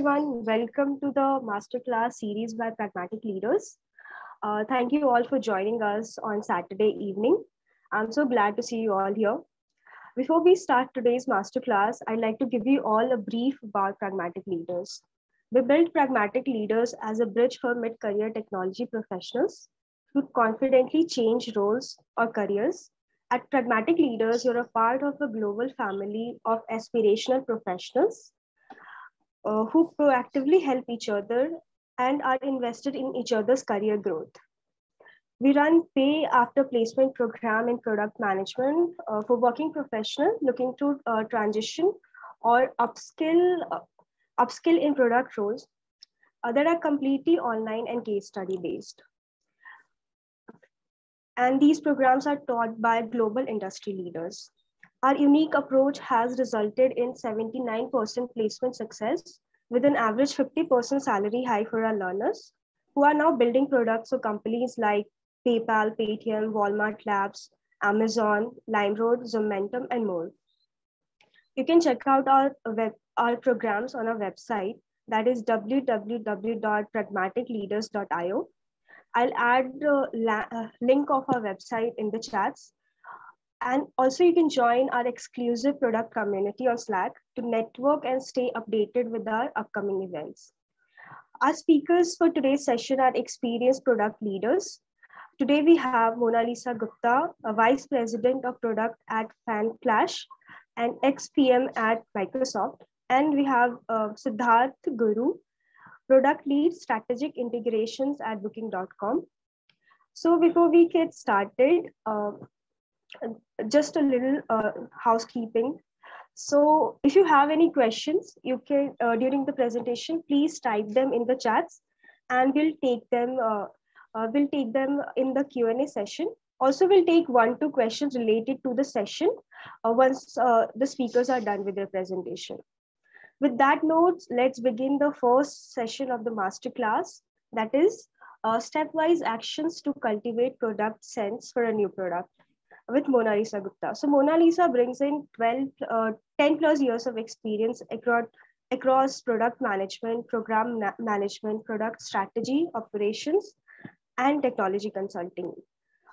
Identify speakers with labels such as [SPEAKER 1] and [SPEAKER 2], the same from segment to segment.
[SPEAKER 1] everyone. Welcome to the masterclass series by Pragmatic Leaders. Uh, thank you all for joining us on Saturday evening. I'm so glad to see you all here. Before we start today's masterclass, I'd like to give you all a brief about Pragmatic Leaders. We built Pragmatic Leaders as a bridge for mid-career technology professionals who confidently change roles or careers. At Pragmatic Leaders, you're a part of a global family of aspirational professionals uh, who proactively help each other and are invested in each other's career growth. We run pay after placement program in product management uh, for working professional looking to uh, transition or upskill, uh, upskill in product roles uh, that are completely online and case study based. And these programs are taught by global industry leaders. Our unique approach has resulted in 79% placement success with an average 50% salary high for our learners who are now building products for companies like PayPal, Paytm, Walmart Labs, Amazon, LimeRoad, Zomentum, and more. You can check out our, web, our programs on our website, that is www.pragmaticleaders.io. I'll add the uh, link of our website in the chats. And also you can join our exclusive product community on Slack to network and stay updated with our upcoming events. Our speakers for today's session are experienced product leaders Today we have Monalisa Gupta, a Vice President of Product at FanClash and ex-PM at Microsoft. And we have uh, Siddharth Guru, Product Lead Strategic Integrations at Booking.com. So before we get started, uh, just a little uh, housekeeping. So if you have any questions, you can, uh, during the presentation, please type them in the chats and we'll take them uh, uh, we'll take them in the Q&A session. Also, we'll take one, two questions related to the session uh, once uh, the speakers are done with their presentation. With that note, let's begin the first session of the masterclass. That is stepwise actions to cultivate product sense for a new product with Monalisa Gupta. So Monalisa brings in 12, uh, 10 plus years of experience across, across product management, program management, product strategy, operations, and technology consulting.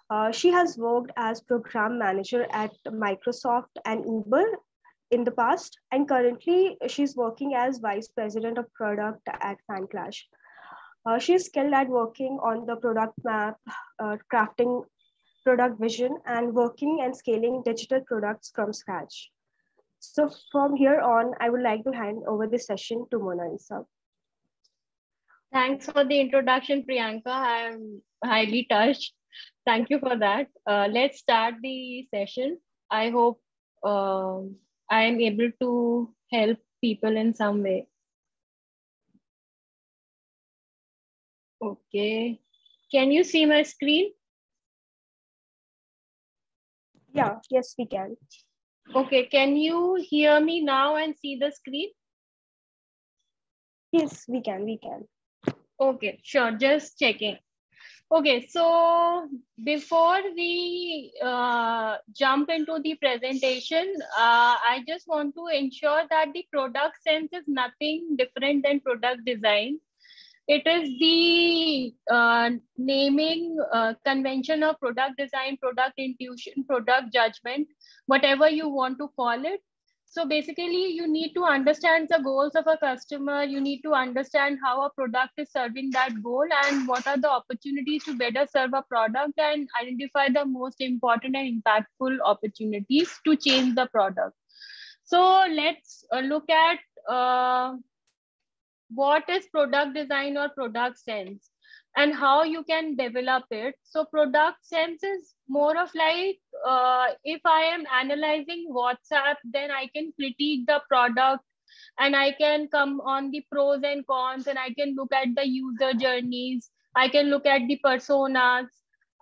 [SPEAKER 1] Uh, she has worked as program manager at Microsoft and Uber in the past, and currently she's working as vice president of product at FanClash. Uh, she's skilled at working on the product map, uh, crafting product vision, and working and scaling digital products from scratch. So from here on, I would like to hand over the session to Monalisa.
[SPEAKER 2] Thanks for the introduction, Priyanka. I'm highly touched. Thank you for that. Uh, let's start the session. I hope uh, I am able to help people in some way. Okay. Can you see my screen?
[SPEAKER 1] Yeah, yes, we can.
[SPEAKER 2] Okay, can you hear me now and see the screen?
[SPEAKER 1] Yes, we can, we can.
[SPEAKER 2] Okay, sure. Just checking. Okay, so before we uh, jump into the presentation, uh, I just want to ensure that the product sense is nothing different than product design. It is the uh, naming uh, convention of product design, product intuition, product judgment, whatever you want to call it. So basically, you need to understand the goals of a customer. You need to understand how a product is serving that goal and what are the opportunities to better serve a product and identify the most important and impactful opportunities to change the product. So let's uh, look at uh, what is product design or product sense and how you can develop it. So product sense is more of like uh, if I am analyzing WhatsApp, then I can critique the product and I can come on the pros and cons and I can look at the user journeys. I can look at the personas.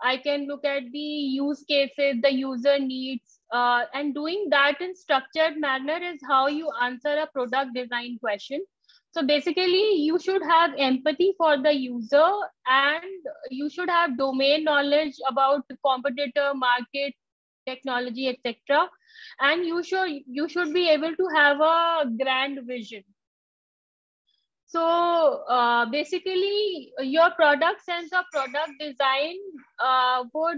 [SPEAKER 2] I can look at the use cases, the user needs. Uh, and doing that in structured manner is how you answer a product design question. So basically, you should have empathy for the user and you should have domain knowledge about the competitor, market, technology, etc. And you should you should be able to have a grand vision. So uh, basically, your product sense of product design uh, would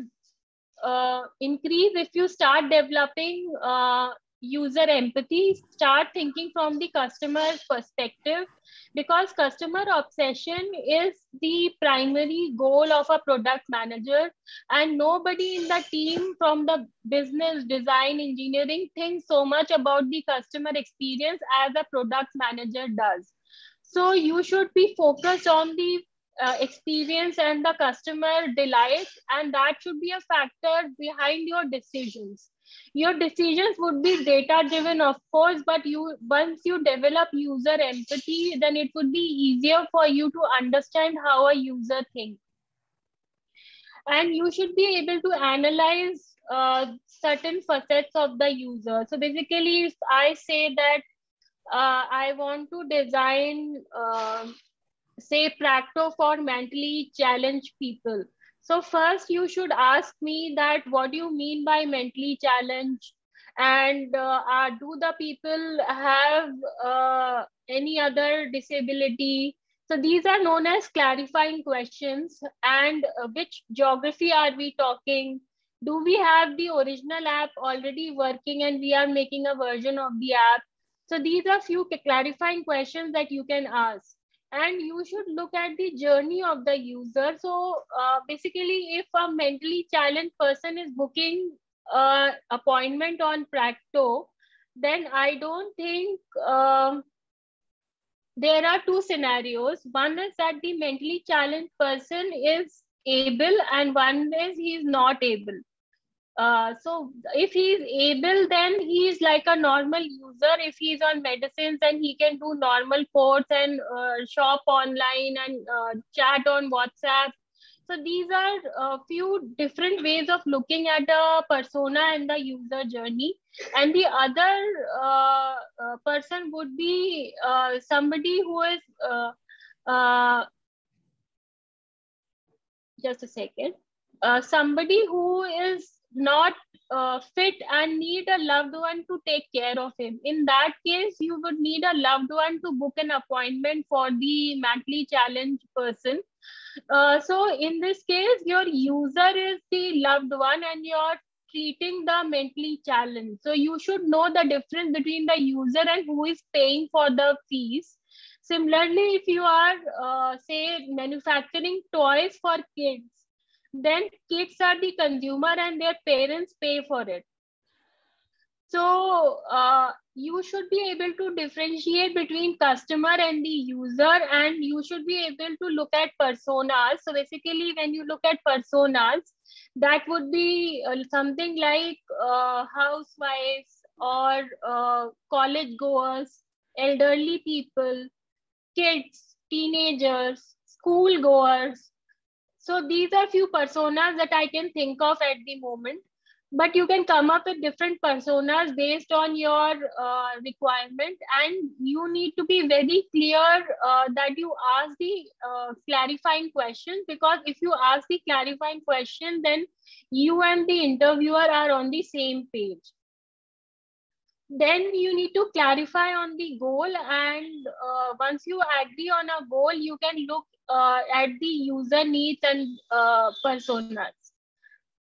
[SPEAKER 2] uh, increase if you start developing uh, user empathy, start thinking from the customer's perspective, because customer obsession is the primary goal of a product manager. And nobody in the team from the business, design, engineering thinks so much about the customer experience as a product manager does. So you should be focused on the uh, experience and the customer delight, and that should be a factor behind your decisions your decisions would be data driven of course but you once you develop user empathy then it would be easier for you to understand how a user thinks. And you should be able to analyze uh, certain facets of the user. So basically if i say that uh, i want to design uh, say practo for mentally challenged people so first you should ask me that what do you mean by mentally challenged and uh, uh, do the people have uh, any other disability? So these are known as clarifying questions and uh, which geography are we talking? Do we have the original app already working and we are making a version of the app? So these are few clarifying questions that you can ask and you should look at the journey of the user. So uh, basically if a mentally challenged person is booking uh, appointment on practo then i don't think um, there are two scenarios. One is that the mentally challenged person is able and one is he is not able uh, so if he's able, then he's like a normal user. If he's on medicines, then he can do normal ports and uh, shop online and uh, chat on WhatsApp. So these are a few different ways of looking at the persona and the user journey. And the other uh, uh, person would be somebody who is just a second. somebody who is not uh, fit and need a loved one to take care of him. In that case, you would need a loved one to book an appointment for the mentally challenged person. Uh, so in this case, your user is the loved one and you're treating the mentally challenged. So you should know the difference between the user and who is paying for the fees. Similarly, if you are, uh, say, manufacturing toys for kids, then kids are the consumer and their parents pay for it. So uh, you should be able to differentiate between customer and the user and you should be able to look at personas. So basically when you look at personas that would be uh, something like uh, housewives or uh, college goers elderly people kids teenagers school goers so these are few personas that I can think of at the moment. But you can come up with different personas based on your uh, requirement, and you need to be very clear uh, that you ask the uh, clarifying questions. Because if you ask the clarifying question, then you and the interviewer are on the same page then you need to clarify on the goal and uh, once you agree on a goal you can look uh, at the user needs and uh, personas.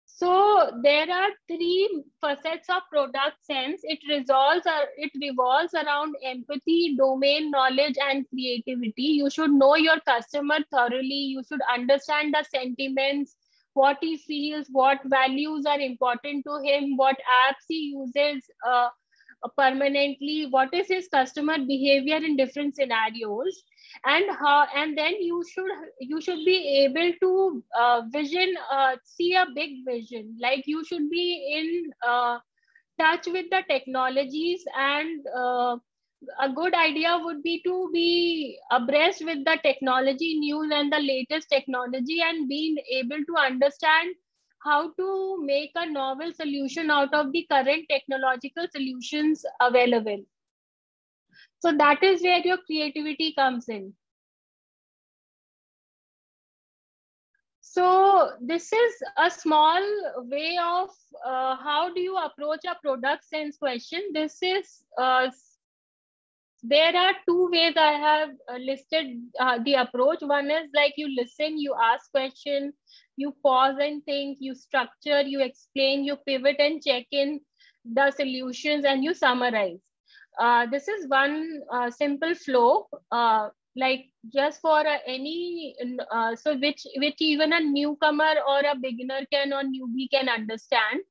[SPEAKER 2] So there are three facets of product sense. It resolves or it revolves around empathy, domain knowledge, and creativity. You should know your customer thoroughly. You should understand the sentiments, what he feels, what values are important to him, what apps he uses uh, permanently, what is his customer behavior in different scenarios and how and then you should you should be able to uh, vision uh, see a big vision. Like you should be in uh, touch with the technologies and uh, a good idea would be to be abreast with the technology news and the latest technology and being able to understand how to make a novel solution out of the current technological solutions available so that is where your creativity comes in. So this is a small way of uh, how do you approach a product sense question. This is uh, there are two ways I have uh, listed uh, the approach. One is like you listen, you ask question, you pause and think, you structure, you explain, you pivot and check in the solutions and you summarize. Uh, this is one uh, simple flow, uh, like just for uh, any, uh, so which, which even a newcomer or a beginner can or newbie can understand.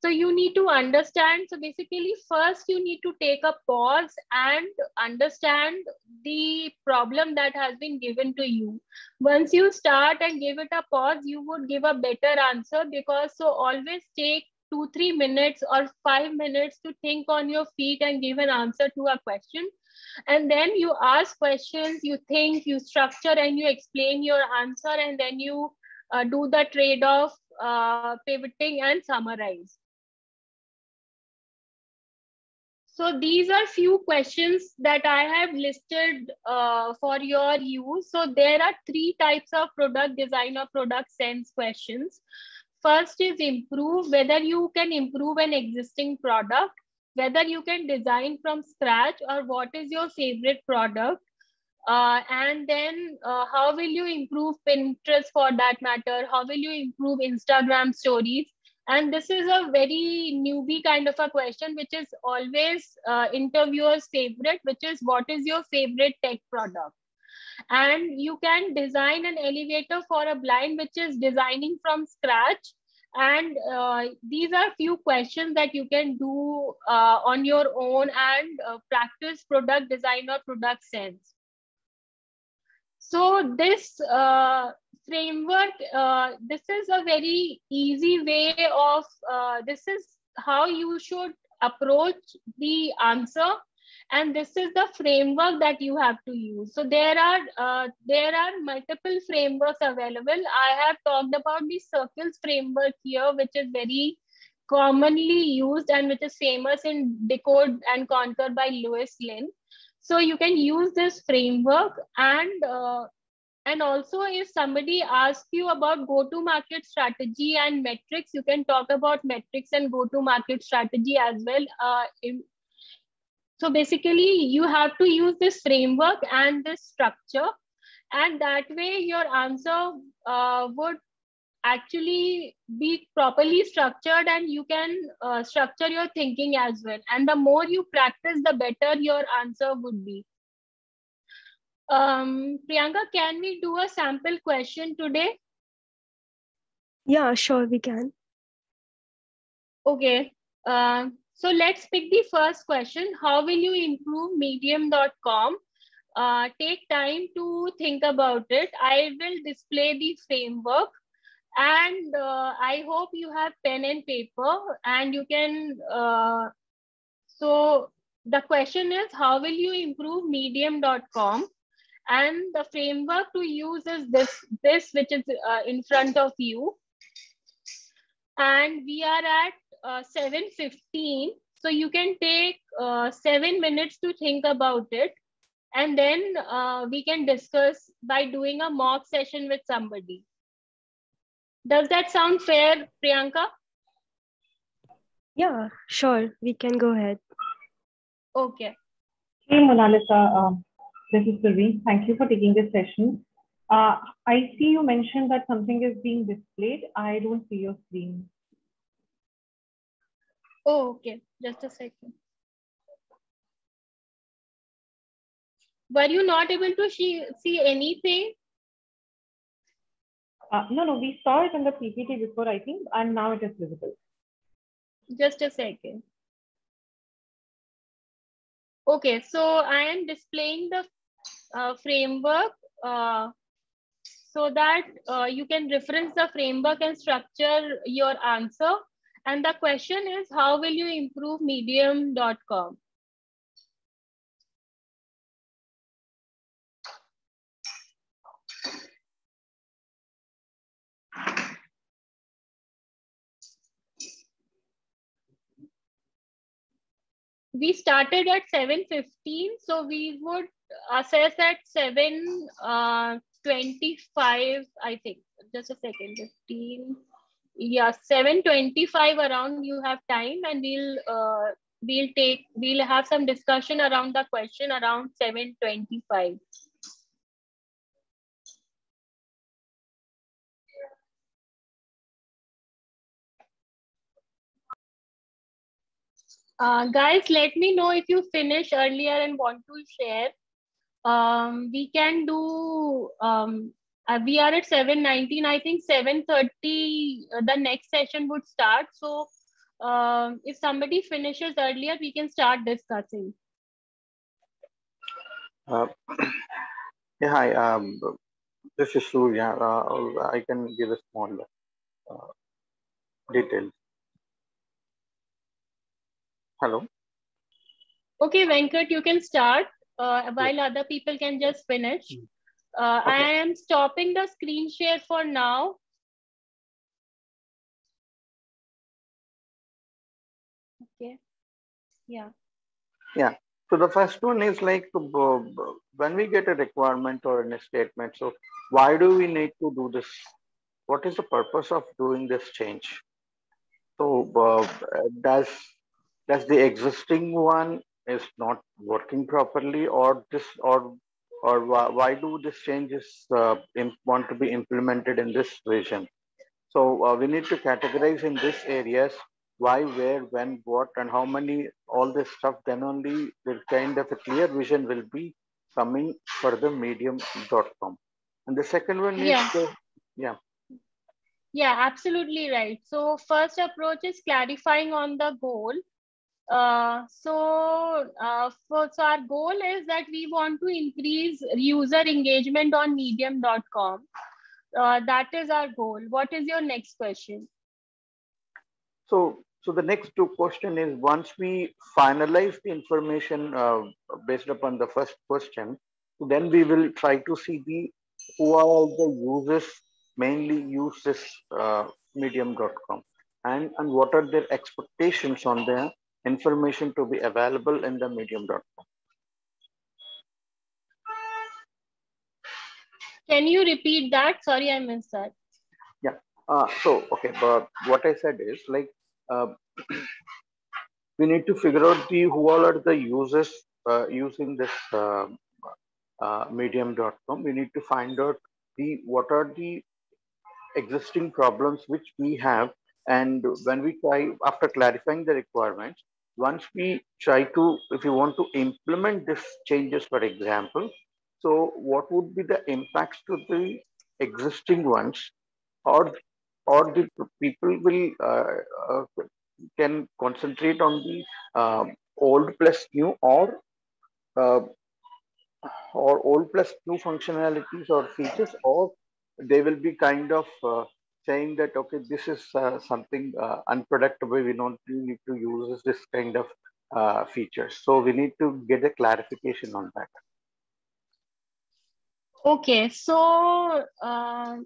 [SPEAKER 2] So you need to understand. So basically first you need to take a pause and understand the problem that has been given to you. Once you start and give it a pause, you would give a better answer because so always take two, three minutes or five minutes to think on your feet and give an answer to a question. And then you ask questions, you think, you structure, and you explain your answer, and then you uh, do the trade off, uh, pivoting, and summarize. So these are few questions that I have listed uh, for your use. So there are three types of product design or product sense questions. First is improve, whether you can improve an existing product, whether you can design from scratch or what is your favorite product. Uh, and then uh, how will you improve Pinterest for that matter? How will you improve Instagram stories? And this is a very newbie kind of a question, which is always uh, interviewer's favorite, which is what is your favorite tech product? And you can design an elevator for a blind which is designing from scratch. And uh, these are few questions that you can do uh, on your own and uh, practice product design or product sense. So this uh, framework uh, this is a very easy way of uh, this is how you should approach the answer and this is the framework that you have to use. So there are uh, there are multiple frameworks available. I have talked about the circles framework here which is very commonly used and which is famous in decode and conquer by lewis Lin. So you can use this framework and uh, and also if somebody asks you about go to market strategy and metrics you can talk about metrics and go to market strategy as well uh, in, so basically you have to use this framework and this structure and that way your answer uh, would actually be properly structured and you can uh, structure your thinking as well. And the more you practice, the better your answer would be. Um, Priyanka, can we do a sample question today?
[SPEAKER 1] Yeah, sure, we can.
[SPEAKER 2] Okay. Uh, so let's pick the first question. How will you improve medium.com? Uh, take time to think about it. I will display the framework and uh, I hope you have pen and paper and you can, uh, so the question is how will you improve medium.com? And the framework to use is this, this which is uh, in front of you. And we are at uh, 7.15. So you can take uh, seven minutes to think about it. And then uh, we can discuss by doing a mock session with somebody. Does that sound fair, Priyanka?
[SPEAKER 1] Yeah, sure. We can go ahead.
[SPEAKER 2] Okay.
[SPEAKER 3] Hey, Monalisa. Uh, this is Sylvie. Thank you for taking this session. Uh, I see you mentioned that something is being displayed. I don't see your screen.
[SPEAKER 2] Oh, okay. Just a second. Were you not able to see, see anything?
[SPEAKER 3] Uh, no, no, we saw it in the PPT before, I think, and now it is visible.
[SPEAKER 2] Just a second. Okay, so I am displaying the uh, framework uh, so that uh, you can reference the framework and structure your answer. And the question is, how will you improve medium.com? We started at 7.15, so we would assess at 7.25, uh, I think. Just a second, 15 yeah 725 around you have time and we'll uh, we'll take we'll have some discussion around the question around 725 uh, guys let me know if you finish earlier and want to share. Um, we can do um, uh, we are at 719 i think 730 uh, the next session would start. So um, if somebody finishes earlier we can start discussing.
[SPEAKER 4] Uh, yeah hi um, this is surya. Uh, i can give a small uh, detail. Hello?
[SPEAKER 2] Okay venkat you can start uh, while other people can just finish. Hmm. Uh, okay. I am stopping the screen share for now. Okay. Yeah.
[SPEAKER 4] Yeah. So the first one is like uh, when we get a requirement or a statement. So why do we need to do this? What is the purpose of doing this change? So uh, does does the existing one is not working properly, or this or or why, why do these changes uh, want to be implemented in this region? So uh, we need to categorize in these areas why, where, when, what, and how many, all this stuff, then only the kind of a clear vision will be coming for the medium.com. And the second one is,
[SPEAKER 2] yeah.
[SPEAKER 4] The, yeah.
[SPEAKER 2] Yeah, absolutely right. So first approach is clarifying on the goal uh, so, uh, for, so our goal is that we want to increase user engagement on medium.com. Uh, that is our goal. What is your next question?
[SPEAKER 4] So, so the next two question is once we finalize the information uh, based upon the first question, then we will try to see the who are the users mainly use this uh, medium.com and, and what are their expectations on there information to be available in the medium.com.
[SPEAKER 2] Can you repeat that? Sorry, I missed that.
[SPEAKER 4] Yeah. Uh, so, okay, but what I said is like, uh, we need to figure out the who all are the users uh, using this uh, uh, medium.com. We need to find out the what are the existing problems which we have and when we try, after clarifying the requirements, once we try to, if you want to implement these changes, for example, so what would be the impacts to the existing ones? Or or the people will uh, uh, can concentrate on the uh, old plus new or uh, or old plus new functionalities or features or they will be kind of uh, saying that okay this is uh, something uh, unpredictable we don't need to use this kind of uh, features. So we need to get a clarification on that.
[SPEAKER 2] Okay so uh,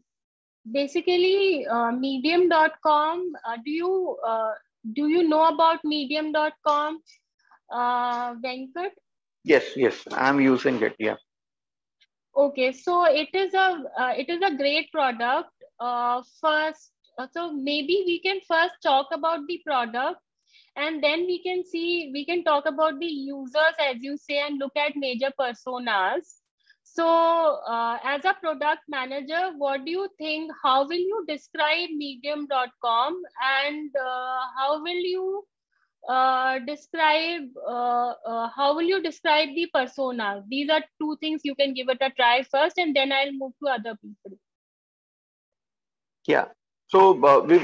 [SPEAKER 2] basically uh, medium.com uh, do you do you know about medium.com venkat?
[SPEAKER 4] Yes yes i'm using it yeah
[SPEAKER 2] okay so it is a it is a great product uh, first, uh, so maybe we can first talk about the product and then we can see, we can talk about the users as you say and look at major personas. So uh, as a product manager, what do you think? How will you describe medium.com and uh, how will you uh, describe, uh, uh, how will you describe the persona? These are two things you can give it a try first and then I'll move to other people.
[SPEAKER 4] Yeah. So uh, we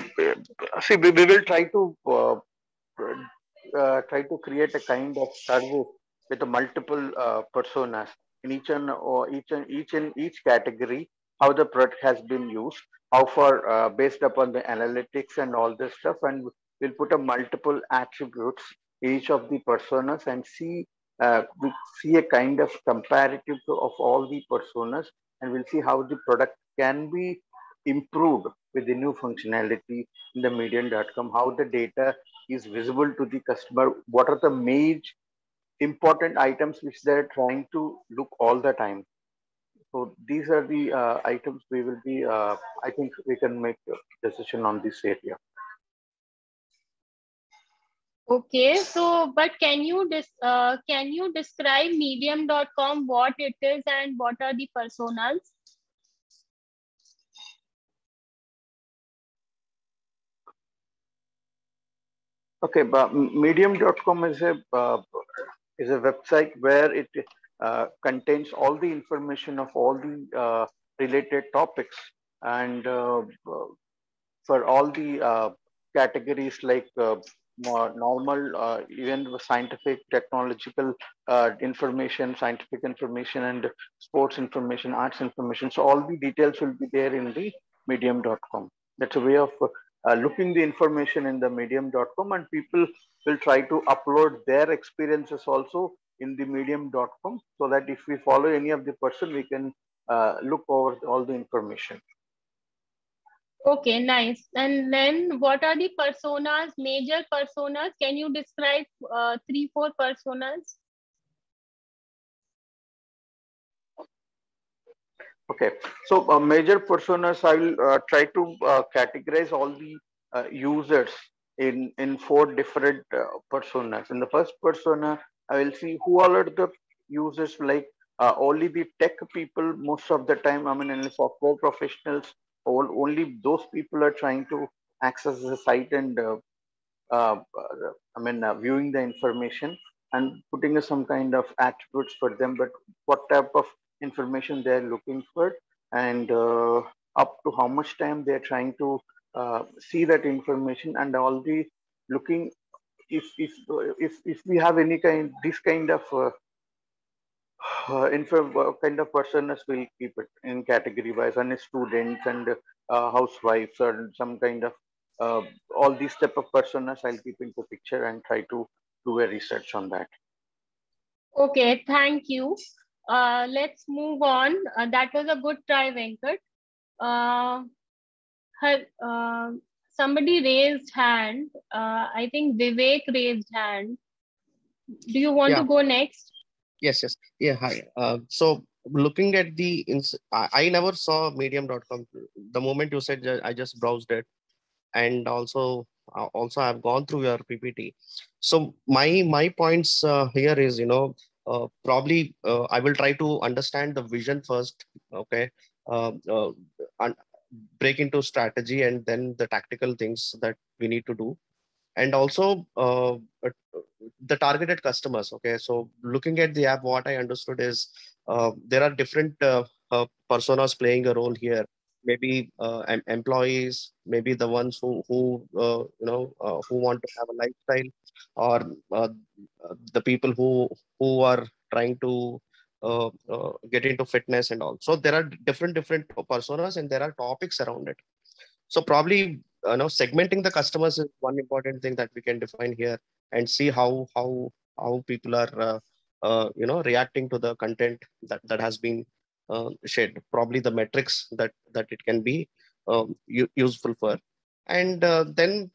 [SPEAKER 4] see we, we will try to uh, uh, try to create a kind of service with multiple uh, personas in each and or each and each and each category. How the product has been used, how uh, based upon the analytics and all this stuff, and we'll put a multiple attributes each of the personas and see uh, we see a kind of comparative of all the personas and we'll see how the product can be improved with the new functionality in the medium.com, how the data is visible to the customer, what are the major important items which they're trying to look all the time. So these are the uh, items we will be, uh, I think we can make a decision on this area.
[SPEAKER 2] Okay, so but can you dis, uh, can you describe medium.com what it is and what are the personas?
[SPEAKER 4] Okay, but medium.com is a uh, is a website where it uh, contains all the information of all the uh, related topics and uh, for all the uh, categories like uh, normal even scientific technological information scientific information and sports information arts information. So all the details will be there in the medium.com that's a way of uh, looking the information in the medium.com and people will try to upload their experiences also in the medium.com so that if we follow any of the person we can uh, look over all the information
[SPEAKER 2] okay nice. And then what are the personas major personas? Can you describe uh, three four personas?
[SPEAKER 4] Okay, so uh, major personas, I will uh, try to uh, categorize all the uh, users in, in four different uh, personas. In the first persona, I will see who all are the users like only the tech people most of the time, I mean, only software professionals, only those people are trying to access the site and I mean, viewing the information and putting some kind of attributes for them, but what type of information they're looking for and uh, up to how much time they're trying to uh, see that information and all the looking if if if if we have any kind this kind of uh, info uh, kind of personas will keep it in category wise and students and uh, housewives or some kind of uh, all these type of personas i'll keep into picture and try to do a research on that
[SPEAKER 2] okay thank you uh, let's move on. Uh, that was a good try, Venkat. Uh, her, uh, somebody raised hand. Uh, I think Vivek raised hand. Do you want yeah. to go next?
[SPEAKER 5] Yes, yes. Yeah, hi. Uh, so looking at the, I, I never saw medium.com. The moment you said, I just browsed it. And also, uh, also I've gone through your PPT. So my, my points uh, here is, you know, uh, probably uh, I will try to understand the vision first. Okay, uh, and break into strategy and then the tactical things that we need to do, and also the targeted customers. Okay, so looking at the app, what I understood is there are different personas playing a role here maybe uh, employees, maybe the ones who who uh, you know uh, who want to have a lifestyle, or uh, the people who who are trying to uh, uh, get into fitness and all. So there are different different personas and there are topics around it. So probably you know segmenting the customers is one important thing that we can define here and see how how how people are you know reacting to the content that that has been uh, shared. Probably the metrics that that it can be um, useful for. And uh, then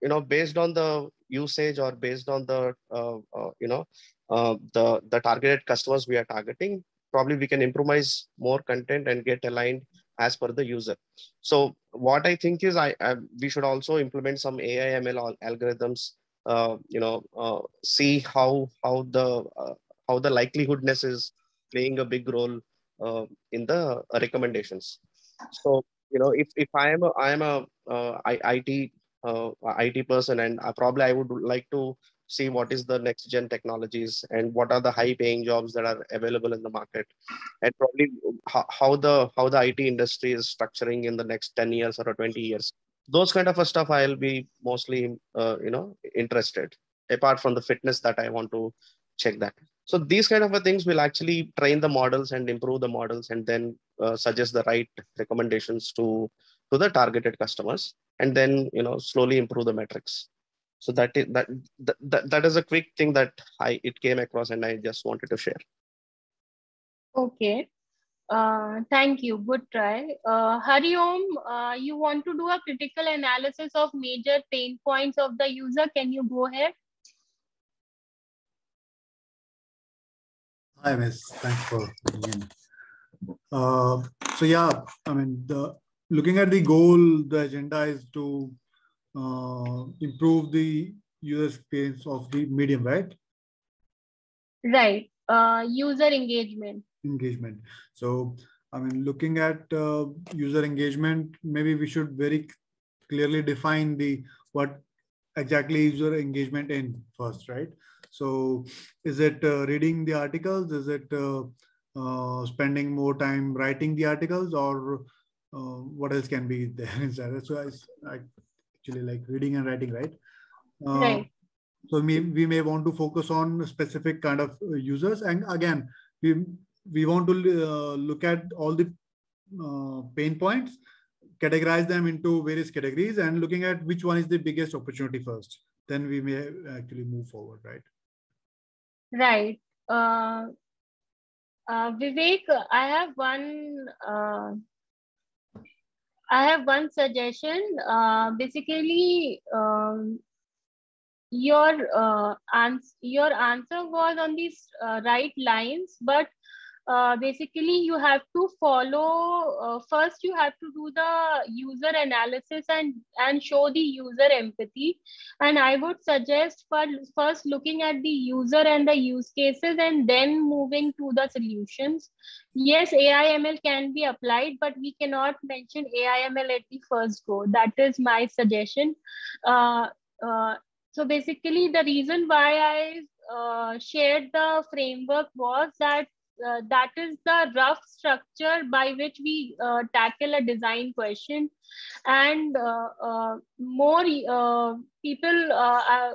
[SPEAKER 5] you know based on the usage or based on the uh, uh you know uh, the the targeted customers we are targeting probably we can improvise more content and get aligned as per the user. So what i think is i, I we should also implement some ai ml algorithms uh, you know see how how the how the likelihoodness is playing a big role uh, in the recommendations. So you know, if if I am a I am a uh, IT uh, IT person, and I probably I would like to see what is the next gen technologies and what are the high paying jobs that are available in the market. And probably how, how the how the it industry is structuring in the next 10 years or 20 years. Those kind of a stuff i'll be mostly uh, you know interested apart from the fitness that i want to check that. So these kind of things will actually train the models and improve the models and then uh, suggest the right recommendations to, to the targeted customers and then, you know, slowly improve the metrics. So that is, that, that, that is a quick thing that I, it came across and I just wanted to share.
[SPEAKER 2] Okay. Uh, thank you. Good try. Uh, Hariom, uh, you want to do a critical analysis of major pain points of the user. Can you go ahead?
[SPEAKER 6] Hi, Miss. Thanks for being in. Uh, so yeah, I mean, the looking at the goal, the agenda is to uh, improve the user experience of the medium, right?
[SPEAKER 2] Right. Uh, user engagement.
[SPEAKER 6] Engagement. So, I mean, looking at uh, user engagement, maybe we should very clearly define the what exactly user engagement in first, right? So, is it uh, reading the articles? Is it uh, uh, spending more time writing the articles, or uh, what else can be there inside? So, I, I actually like reading and writing, right?
[SPEAKER 2] right
[SPEAKER 6] so we, we may want to focus on specific kind of uh, users. And again, we, we want to uh, look at all the uh, pain points, categorize them into various categories and looking at which one is the biggest opportunity first. Then we may actually move forward, right?
[SPEAKER 2] Right. Uh, uh, Vivek, I have one. I have one suggestion. Uh, basically, um, your uh, ans- your answer was on these uh, right lines but uh, basically you have to follow uh, first you have to do the user analysis and and show the user empathy. And i would suggest for first looking at the user and the use cases and then moving to the solutions. Yes aiml can be applied but we cannot mention aiml at the first go. That is my suggestion. Uh, uh, so basically, the reason why I uh, shared the framework was that uh, that is the rough structure by which we uh, tackle a design question. And uh, uh, more uh, people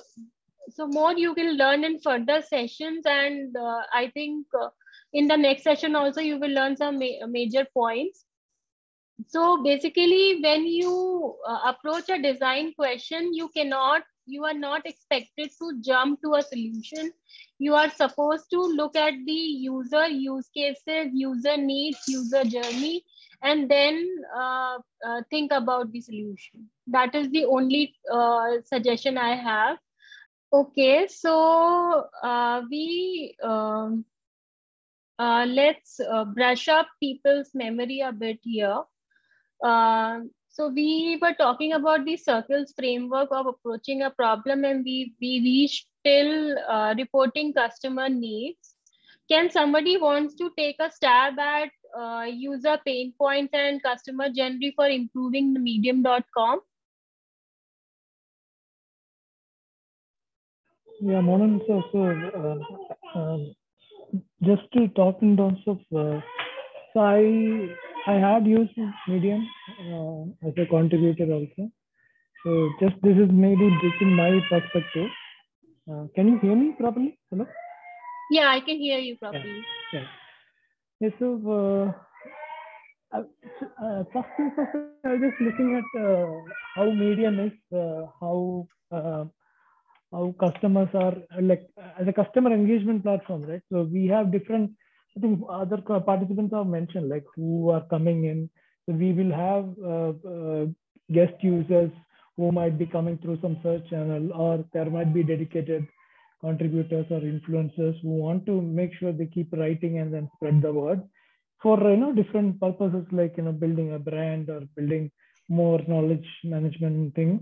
[SPEAKER 2] so more you will learn in further sessions. And i think in the next session also you will learn some ma major points. So basically when you approach a design question you cannot you are not expected to jump to a solution. You are supposed to look at the user use cases user needs user journey and then uh, uh, think about the solution. That is the only uh, suggestion i have. Okay so uh, we um, uh, let's uh, brush up people's memory a bit here so we were talking about the circles framework of approaching a problem and we, we reached till uh, reporting customer needs. Can somebody wants to take a stab at uh, user pain points and customer journey for improving the medium.com?
[SPEAKER 7] Yeah, Monan, so, so uh, um, just to talk in terms of, uh, so I I had used Medium uh, as a contributor also. So just this is maybe just in my perspective. Uh, can you hear me properly? Hello?
[SPEAKER 2] Yeah, I can hear you properly.
[SPEAKER 7] Yeah. yeah. yeah so, uh, uh, first thing first, I was just looking at uh, how Medium is, uh, how uh, how customers are like as a customer engagement platform, right? So we have different I think other participants have mentioned like who are coming in. So we will have uh, uh, guest users who might be coming through some search channel or there might be dedicated contributors or influencers who want to make sure they keep writing and then spread the word for you know different purposes like you know building a brand or building more knowledge management things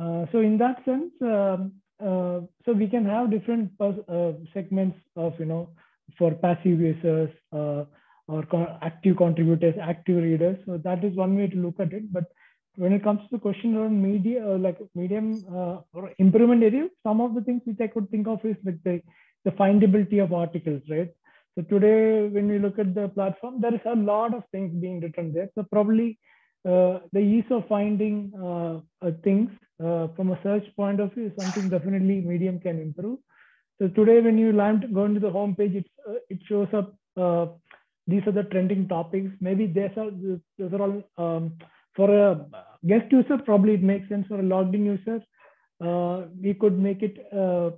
[SPEAKER 7] uh, so in that sense um, uh, so we can have different uh, segments of you know for passive users uh, or active contributors, active readers. So that is one way to look at it. But when it comes to the question around media, uh, like medium uh, or improvement area, some of the things which I could think of is like the, the findability of articles, right? So today, when we look at the platform, there is a lot of things being written there. So probably uh, the ease of finding uh, uh, things uh, from a search point of view is something definitely Medium can improve. So today, when you land, go into the home page, it, uh, it shows up, uh, these are the trending topics. Maybe these are, those are all, um, for a guest user, probably it makes sense for a logged in user. Uh, we could make it uh,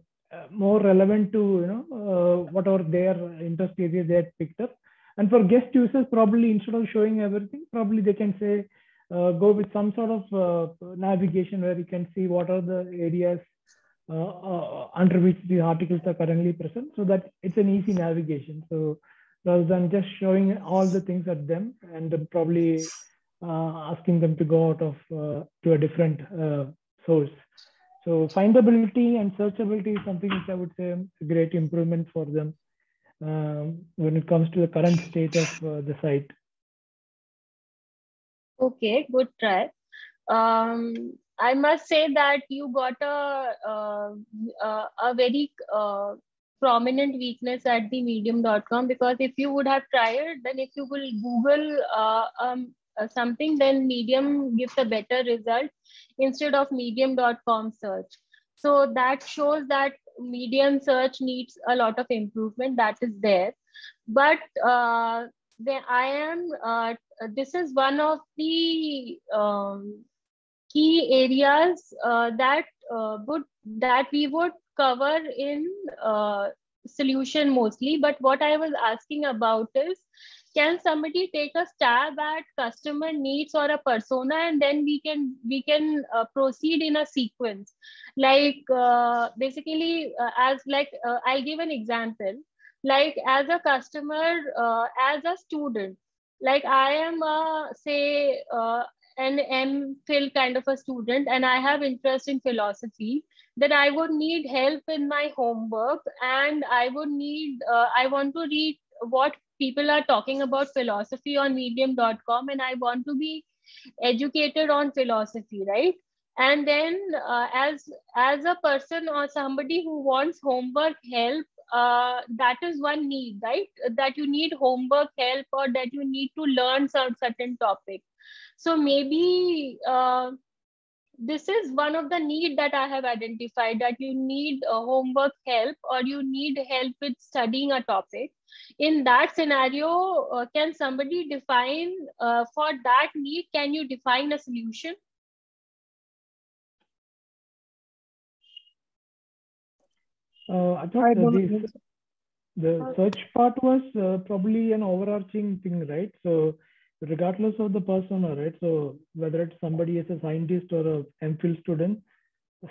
[SPEAKER 7] more relevant to, you know, uh, whatever their interest area they had picked up. And for guest users, probably instead of showing everything, probably they can say, uh, go with some sort of navigation where you can see what are the areas under which the articles are currently present so that it's an easy navigation. So rather than just showing all the things at them and then probably uh, asking them to go out of to a different source. So findability and searchability is something which I would say a great improvement for them um, when it comes to the current state of uh, the site.
[SPEAKER 2] Okay, good try. Um, I must say that you got a uh, a very uh, prominent weakness at the medium.com because if you would have tried, then if you will Google uh, um, uh, something, then Medium gives a better result instead of medium.com search. So that shows that medium search needs a lot of improvement that is there. But uh, I am, uh, this is one of the um, key areas uh, that uh, would that we would cover in uh, solution mostly. But what I was asking about is can somebody take a stab at customer needs or a persona and then we can we can uh, proceed in a sequence like uh, basically uh, as like uh, i'll give an example like as a customer uh, as a student like i am a say uh, an MPhil kind of a student and I have interest in philosophy, then I would need help in my homework and I would need, uh, I want to read what people are talking about philosophy on medium.com and I want to be educated on philosophy, right? And then uh, as, as a person or somebody who wants homework help, uh, that is one need, right? That you need homework help or that you need to learn some certain topic. So maybe uh, this is one of the need that I have identified that you need uh, homework help or you need help with studying a topic. In that scenario, uh, can somebody define uh, for that need, can you define a solution?
[SPEAKER 7] Uh, I thought this, the search part was uh, probably an overarching thing, right? So regardless of the persona, right? So whether it's somebody as a scientist or a MPhil student,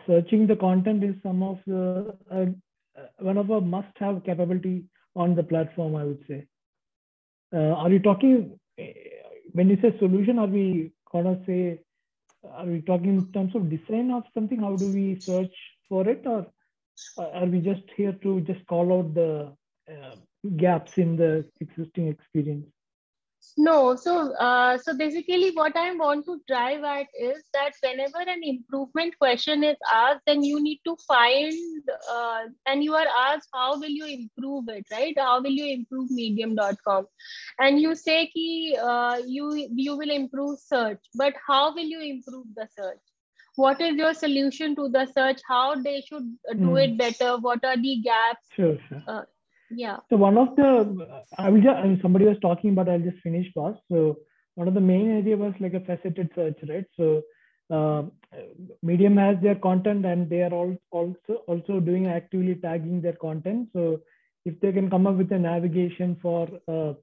[SPEAKER 7] searching the content is some of the uh, one of a must-have capability on the platform, I would say. Uh, are you talking when you say solution? Are we gonna say? Are we talking in terms of design of something? How do we search for it, or are we just here to just call out the uh, gaps in the existing experience?
[SPEAKER 2] No, so uh, so basically, what I want to drive at is that whenever an improvement question is asked, then you need to find uh, and you are asked how will you improve it, right? How will you improve Medium.com? And you say ki uh, you you will improve search, but how will you improve the search? What is your solution to the search? How they should do mm. it better? What are the gaps?
[SPEAKER 7] Sure, sure
[SPEAKER 2] uh, yeah.
[SPEAKER 7] So one of the i will just I mean, somebody was talking but i'll just finish first. So one of the main area was like a faceted search right? So uh, medium has their content and they are all also also doing actively tagging their content. So if they can come up with a navigation for uh,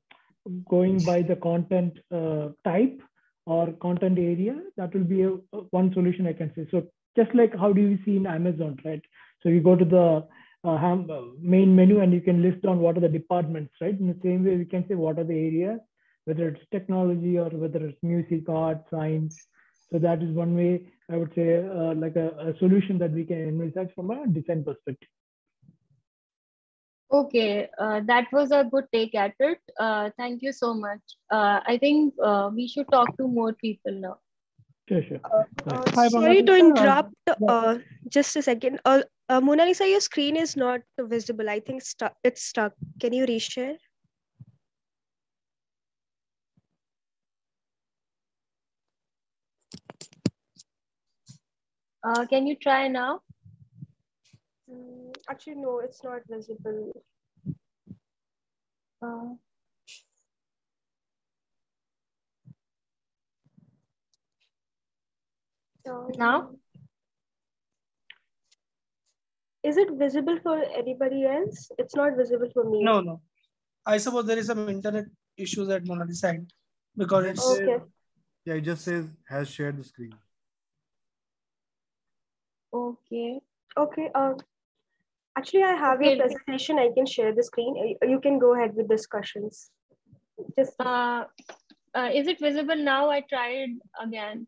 [SPEAKER 7] going by the content uh, type or content area that will be a, one solution i can say. So just like how do you see in amazon right? So you go to the uh, have uh, main menu and you can list down what are the departments, right? In the same way, we can say what are the areas, whether it's technology or whether it's music, art, science. So that is one way I would say uh, like a, a, solution that we can envisage from a design perspective.
[SPEAKER 2] Okay, uh, that was a good take at it. Uh, thank you so much. Uh, I think we should talk to more people now.
[SPEAKER 7] Sure, sure.
[SPEAKER 1] sorry to interrupt. just a second. Uh, Monalisa, your screen is not visible. I think stu it's stuck. Can you reshare?
[SPEAKER 2] Uh, can you try now?
[SPEAKER 1] Mm, actually, no, it's not visible.
[SPEAKER 2] Uh, now?
[SPEAKER 1] Is it visible for anybody else? It's not visible for me.
[SPEAKER 8] No, no. I suppose there is some internet issues at Monalisa side because it's
[SPEAKER 1] okay.
[SPEAKER 6] Yeah, it just says has shared the screen.
[SPEAKER 2] Okay.
[SPEAKER 1] Okay. Um, actually, I have okay. your presentation. I can share the screen. You can go ahead with discussions.
[SPEAKER 2] Just. Uh, uh, is it visible now? I tried again.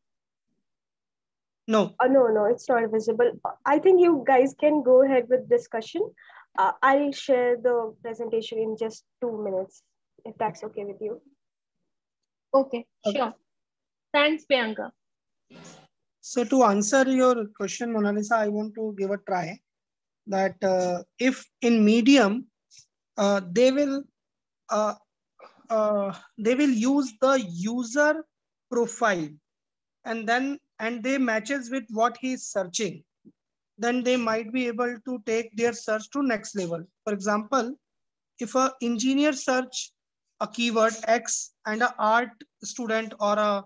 [SPEAKER 8] No.
[SPEAKER 1] Uh, no, no, it's not visible. I think you guys can go ahead with discussion. Uh, I'll share the presentation in just two minutes, if that's okay with you.
[SPEAKER 2] Okay, okay. sure. Thanks, Priyanka.
[SPEAKER 8] So to answer your question, Monalisa, I want to give a try that uh, if in medium, uh, they will uh, uh, they will use the user profile and then and they matches with what he is searching then they might be able to take their search to next level. For example if a engineer search a keyword x and a art student or a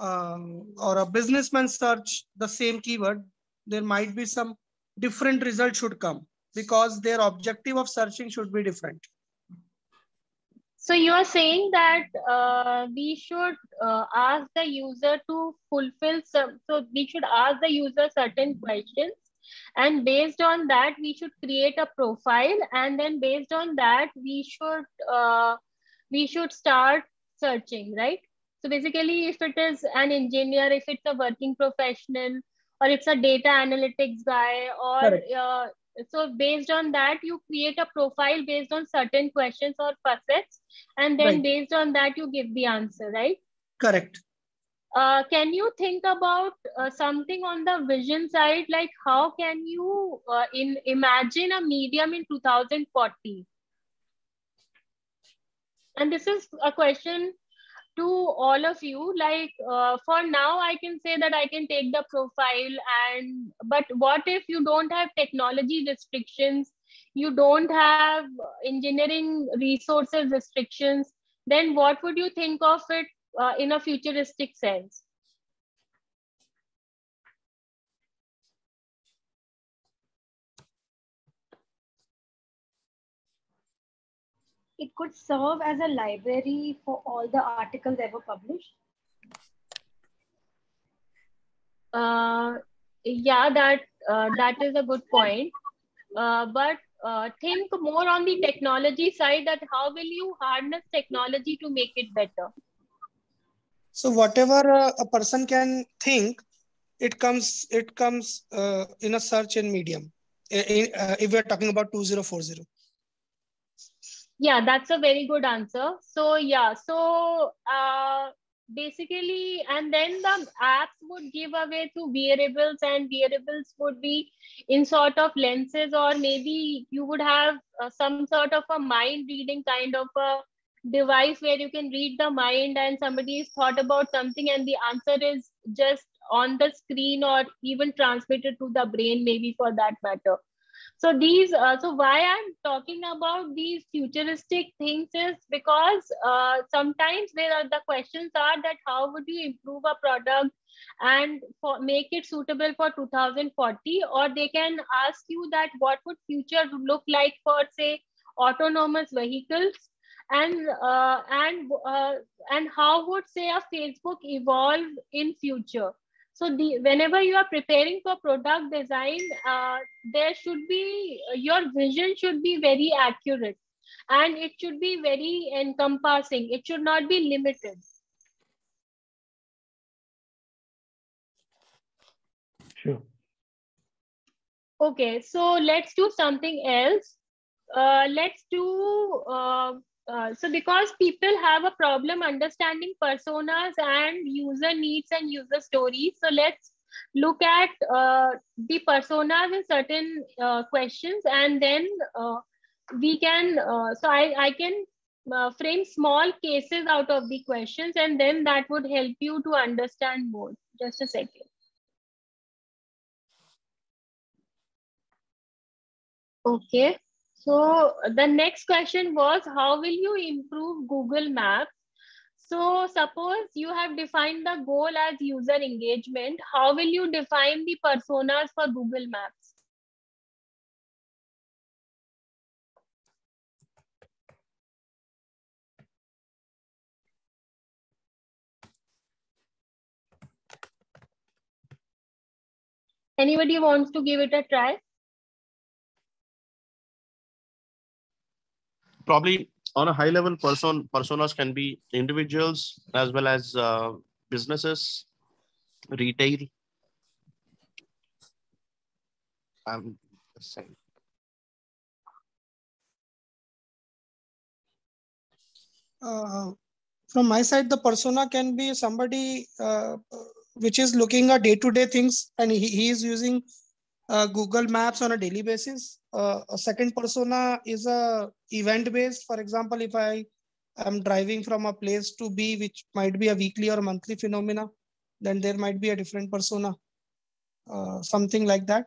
[SPEAKER 8] um, or a businessman search the same keyword there might be some different result should come because their objective of searching should be different
[SPEAKER 2] so you are saying that uh, we should uh, ask the user to fulfill some, so we should ask the user certain questions. And based on that, we should create a profile. And then based on that, we should, uh, we should start searching, right? So basically, if it is an engineer, if it's a working professional, or it's a data analytics guy, or uh, so based on that you create a profile based on certain questions or facets and then right. based on that you give the answer right?
[SPEAKER 8] Correct.
[SPEAKER 2] Uh, can you think about uh, something on the vision side? Like how can you uh, in imagine a medium in 2040 and this is a question to all of you like uh, for now i can say that i can take the profile and but what if you don't have technology restrictions? You don't have engineering resources restrictions? Then what would you think of it uh, in a futuristic sense
[SPEAKER 9] it could serve as a library for all the articles ever published?
[SPEAKER 2] Uh, yeah, that uh, that is a good point. Uh, but uh, think more on the technology side that how will you harness technology to make it better?
[SPEAKER 8] So whatever uh, a person can think, it comes it comes uh, in a search in medium. In, if we are talking about 2040
[SPEAKER 2] yeah that's a very good answer. So yeah so uh, basically and then the apps would give away to wearables and wearables would be in sort of lenses or maybe you would have uh, some sort of a mind reading kind of a device where you can read the mind and somebody has thought about something and the answer is just on the screen or even transmitted to the brain maybe for that matter so these uh, so why i'm talking about these futuristic things is because uh, sometimes there are the questions are that how would you improve a product and for make it suitable for 2040 or they can ask you that what would future look like for say autonomous vehicles? And uh, and uh, and how would say a facebook evolve in future so the whenever you are preparing for product design, uh, there should be your vision should be very accurate, and it should be very encompassing. It should not be limited.
[SPEAKER 7] Sure.
[SPEAKER 2] Okay, so let's do something else. Uh, let's do uh, uh, so because people have a problem understanding personas and user needs and user stories so let's look at uh, the personas in certain uh, questions and then uh, we can uh, so i i can frame small cases out of the questions and then that would help you to understand more. Just a second. Okay so the next question was, how will you improve Google Maps? So suppose you have defined the goal as user engagement. How will you define the personas for Google Maps? Anybody wants to give it a try?
[SPEAKER 5] Probably on a high level person personas can be individuals as well as uh, businesses retail I'm saying.
[SPEAKER 8] Uh, from my side, the persona can be somebody uh, which is looking at day-to-day things and he, he is using uh, Google Maps on a daily basis. Uh, a second persona is a event-based. For example, if I am driving from a place to B, which might be a weekly or monthly phenomena, then there might be a different persona, uh, something like that.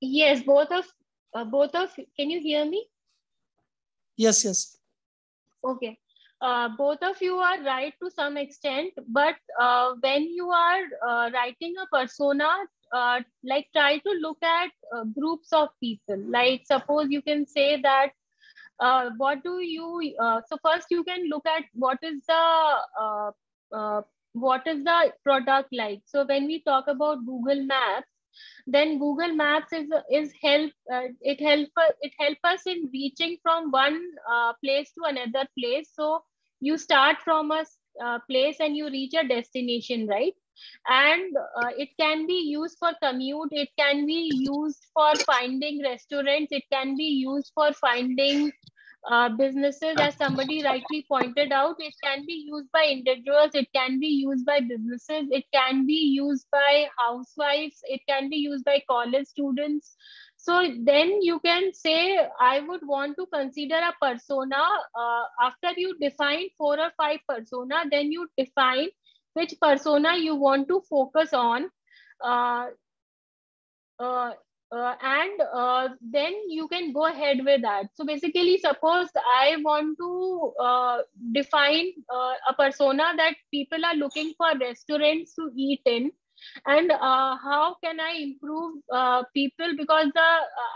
[SPEAKER 2] Yes, both of uh, both of. Can you hear me?
[SPEAKER 8] Yes, yes.
[SPEAKER 2] Okay. Uh, both of you are right to some extent, but uh, when you are uh, writing a persona, uh, like try to look at uh, groups of people. Like suppose you can say that, uh, what do you, so first you can look at what is the, what is the product like. So when we talk about Google Maps, then Google Maps is is help uh, it help it help us in reaching from one uh, place to another place. So you start from a uh, place and you reach a destination, right? And uh, it can be used for commute. It can be used for finding restaurants. It can be used for finding uh, businesses, as somebody rightly pointed out, it can be used by individuals, it can be used by businesses, it can be used by housewives, it can be used by college students. So then you can say, I would want to consider a persona. Uh, after you define four or five persona, then you define which persona you want to focus on. Uh, uh, uh, and uh, then you can go ahead with that. So basically, suppose I want to uh, define a persona that people are looking for restaurants to eat in, and uh, how can I improve uh, people? Because the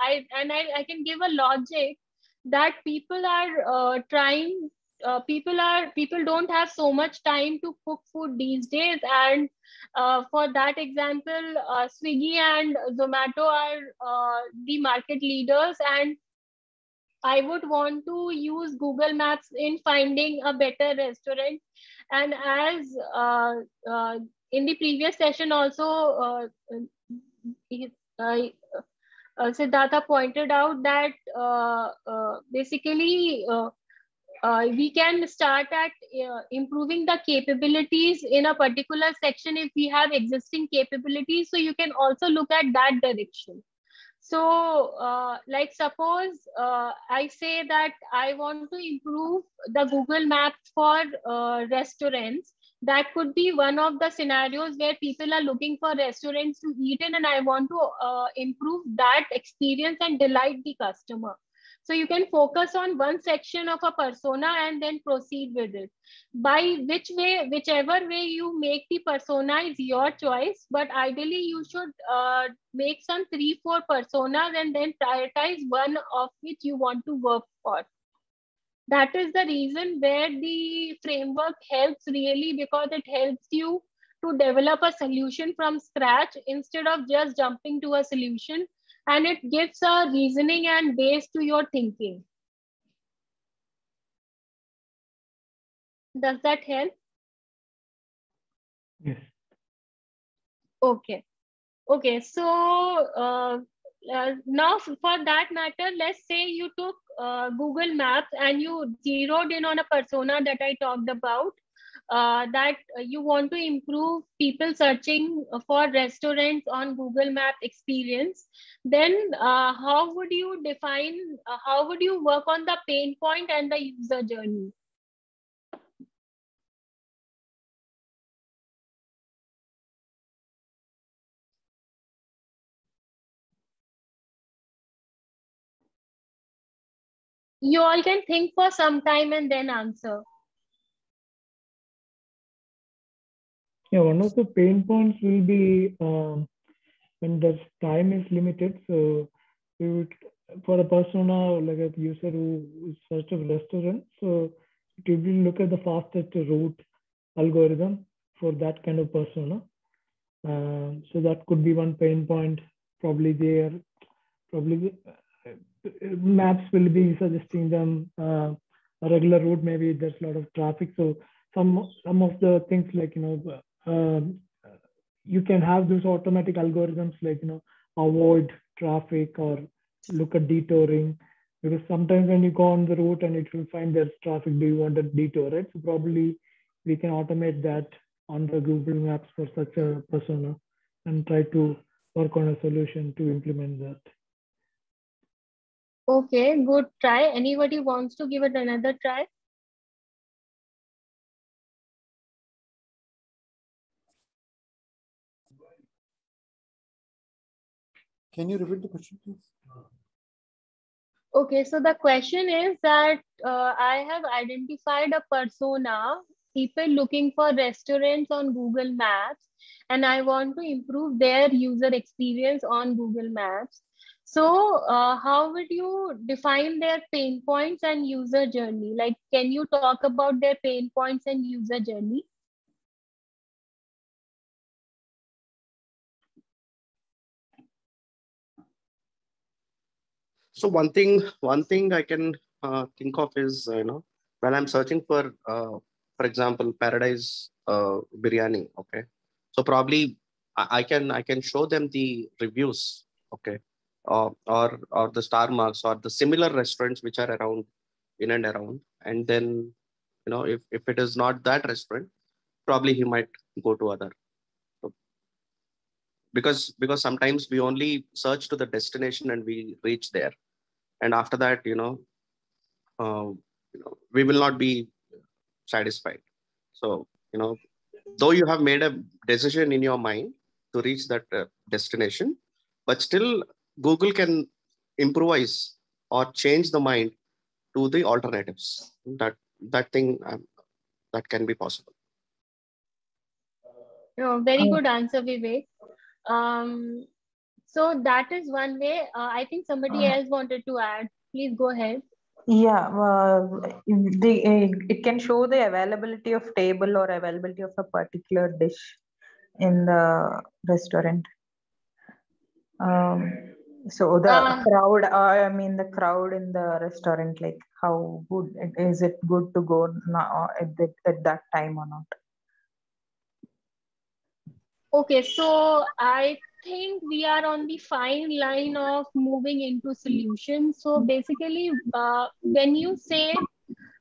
[SPEAKER 2] I and I, I can give a logic that people are trying uh, people are people don't have so much time to cook food these days. And uh, for that example uh, swiggy and zomato are uh, the market leaders. And i would want to use google maps in finding a better restaurant. And as uh, uh, in the previous session also Siddhartha pointed out that basically uh, we can start at uh, improving the capabilities in a particular section if we have existing capabilities. So you can also look at that direction. So uh, like suppose uh, I say that I want to improve the Google Maps for uh, restaurants. That could be one of the scenarios where people are looking for restaurants to eat in and I want to uh, improve that experience and delight the customer. So you can focus on one section of a persona and then proceed with it. By which way, whichever way you make the persona is your choice, but ideally you should uh, make some three, four personas and then prioritize one of which you want to work for. That is the reason where the framework helps really because it helps you to develop a solution from scratch instead of just jumping to a solution and it gives a reasoning and base to your thinking. Does that help?
[SPEAKER 7] Yes.
[SPEAKER 2] Okay. Okay. So uh, uh, now for that matter, let's say you took uh, Google Maps and you zeroed in on a persona that I talked about uh, that you want to improve people searching for restaurants on Google Map experience, then uh, how would you define, uh, how would you work on the pain point and the user journey? You all can think for some time and then answer.
[SPEAKER 7] Yeah, one of the pain points will be um, when the time is limited. So we would, for a persona like a user who is search of restaurant, so it will look at the fastest route algorithm for that kind of persona. Um, so that could be one pain point. Probably there, probably maps will be suggesting them uh, a regular route. Maybe there's a lot of traffic. So some some of the things like you know um, you can have those automatic algorithms like you know avoid traffic or look at detouring because sometimes when you go on the route and it will find there's traffic, do you want a detour, right? So probably we can automate that on the Google Maps for such a persona and try to work on a solution to implement that.
[SPEAKER 2] Okay, good try. Anybody wants to give it another try?
[SPEAKER 6] Can you repeat the question, please?
[SPEAKER 2] Okay, so the question is that uh, I have identified a persona, people looking for restaurants on Google Maps, and I want to improve their user experience on Google Maps. So uh, how would you define their pain points and user journey? Like, can you talk about their pain points and user journey?
[SPEAKER 5] So one thing, one thing I can uh, think of is, you know, when I'm searching for, uh, for example, Paradise uh, Biryani. Okay, so probably I, I, can I can show them the reviews. Okay, or or or the star marks or the similar restaurants which are around in and around, and then you know if if it is not that restaurant, probably he might go to other. Because because sometimes we only search to the destination and we reach there. And after that you know uh, you know we will not be satisfied. So you know though you have made a decision in your mind to reach that uh, destination but still google can improvise or change the mind to the alternatives that that thing um, that can be possible
[SPEAKER 2] no, very good answer vivek um, so that is one way. Uh, I think somebody uh, else wanted to add. Please go ahead.
[SPEAKER 10] Yeah, uh, the, it can show the availability of table or availability of a particular dish in the restaurant. Um, so the uh, crowd, uh, I mean the crowd in the restaurant, like how good is it good to go now at, the, at that time or not?
[SPEAKER 2] Okay, so I think we are on the fine line of moving into solutions. So basically, uh, when you say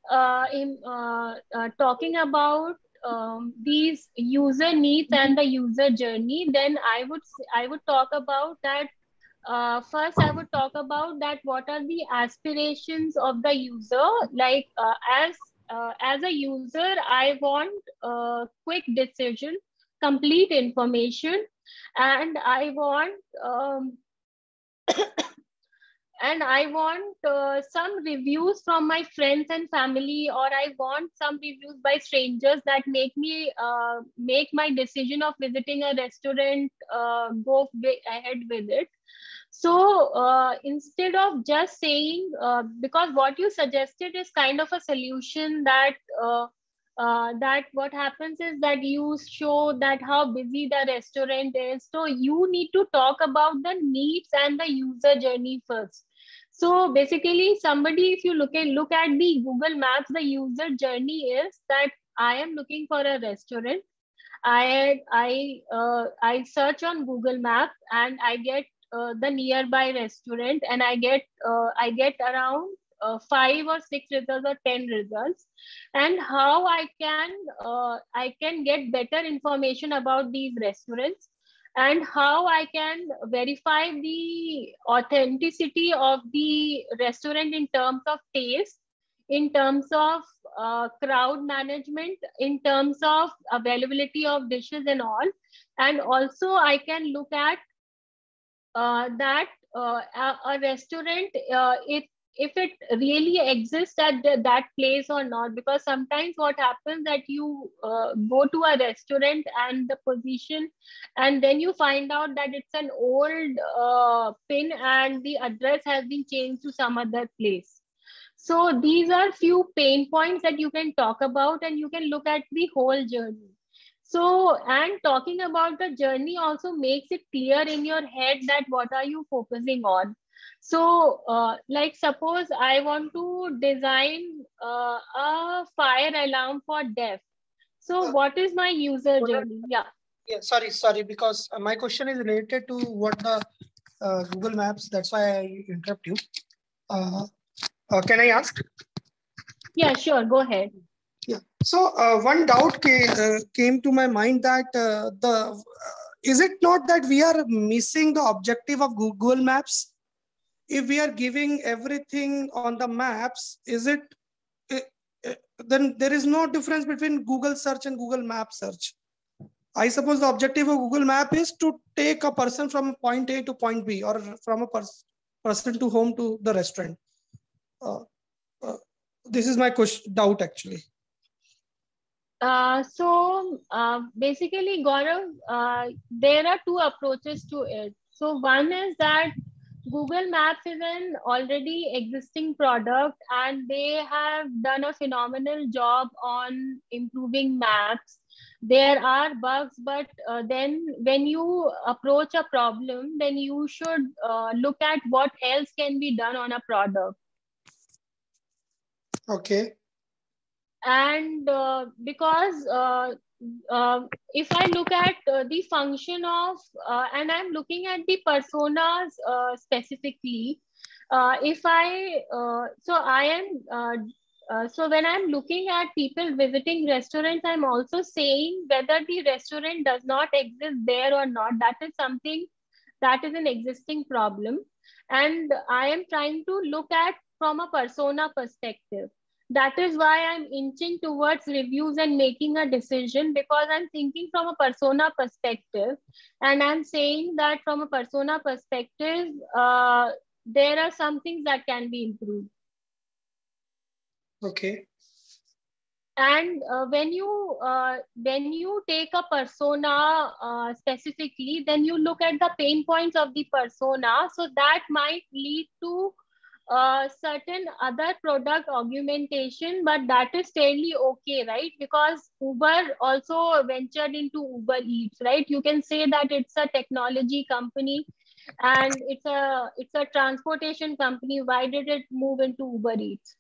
[SPEAKER 2] uh, in uh, uh, talking about um, these user needs and the user journey, then I would I would talk about that. Uh, first, I would talk about that. What are the aspirations of the user? Like uh, as as a user, I want a quick decision, complete information, and I want um, and I want uh, some reviews from my friends and family, or I want some reviews by strangers that make me uh, make my decision of visiting a restaurant uh, go ahead with it. So uh, instead of just saying, uh, because what you suggested is kind of a solution that uh, uh, that what happens is that you show that how busy the restaurant is. So you need to talk about the needs and the user journey first. So basically somebody if you look at look at the google maps the user journey is that i am looking for a restaurant. I i uh, i search on google map and i get uh, the nearby restaurant and i get uh, i get around uh, five or six results or 10 results and how I can, uh, I can get better information about these restaurants and how I can verify the authenticity of the restaurant in terms of taste, in terms of uh, crowd management, in terms of availability of dishes and all. And also I can look at uh, that uh, a, a, restaurant, uh, it if it really exists at the, that place or not because sometimes what happens that you uh, go to a restaurant and the position and then you find out that it's an old uh, pin and the address has been changed to some other place. So these are few pain points that you can talk about and you can look at the whole journey so and talking about the journey also makes it clear in your head that what are you focusing on so, uh, like suppose I want to design uh, a fire alarm for deaf. So, what is my user journey? Yeah.
[SPEAKER 8] Yeah, sorry, sorry, because my question is related to what the uh, Google Maps. That's why I interrupt you. Uh, uh, can I ask?
[SPEAKER 2] Yeah, sure. Go ahead.
[SPEAKER 8] Yeah. So uh, one doubt came, uh, came to my mind that uh, the uh, is it not that we are missing the objective of Google Maps? If we are giving everything on the maps, is it then there is no difference between Google search and Google Map search. I suppose the objective of Google Map is to take a person from point A to point B or from a pers person to home to the restaurant. Uh, uh, this is my question, doubt actually.
[SPEAKER 2] Uh, so uh, basically, Gaurav, uh, there are two approaches to it. So one is that Google Maps is an already existing product and they have done a phenomenal job on improving maps. There are bugs, but uh, then when you approach a problem, then you should uh, look at what else can be done on a product.
[SPEAKER 8] Okay.
[SPEAKER 2] And uh, because uh, uh, if I look at uh, the function of, uh, and I'm looking at the personas uh, specifically, if I, so I am, so when I'm looking at people visiting restaurants, I'm also saying whether the restaurant does not exist there or not. That is something that is an existing problem. And I am trying to look at from a persona perspective that is why i'm inching towards reviews and making a decision because i'm thinking from a persona perspective. And i'm saying that from a persona perspective uh, there are some things that can be improved.
[SPEAKER 8] Okay.
[SPEAKER 2] And uh, when you uh, when you take a persona uh, specifically then you look at the pain points of the persona. So that might lead to uh, certain other product augmentation, but that is fairly okay, right? Because Uber also ventured into Uber Eats, right? You can say that it's a technology company and it's a it's a transportation company. Why did it move into Uber Eats?